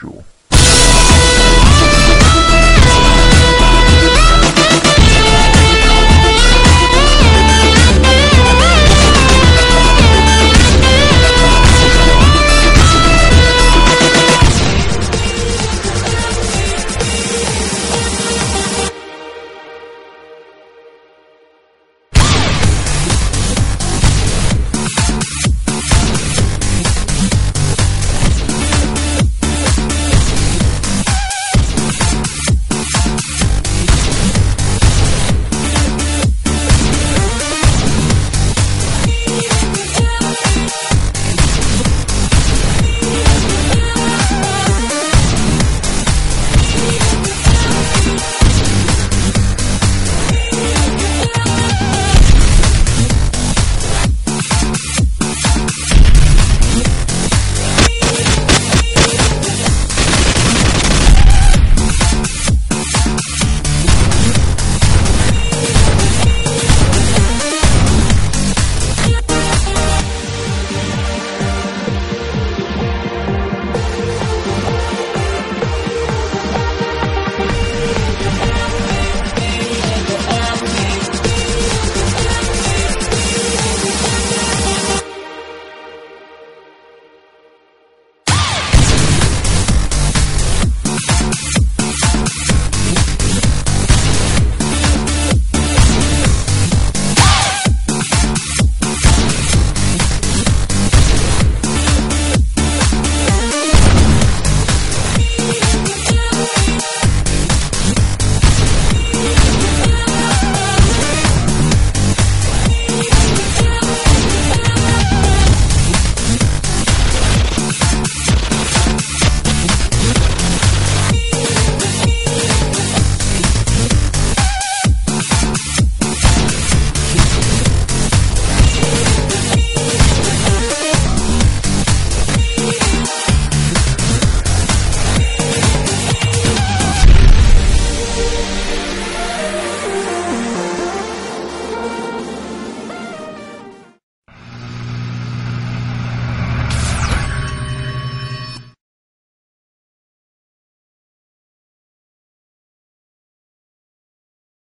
Jewel.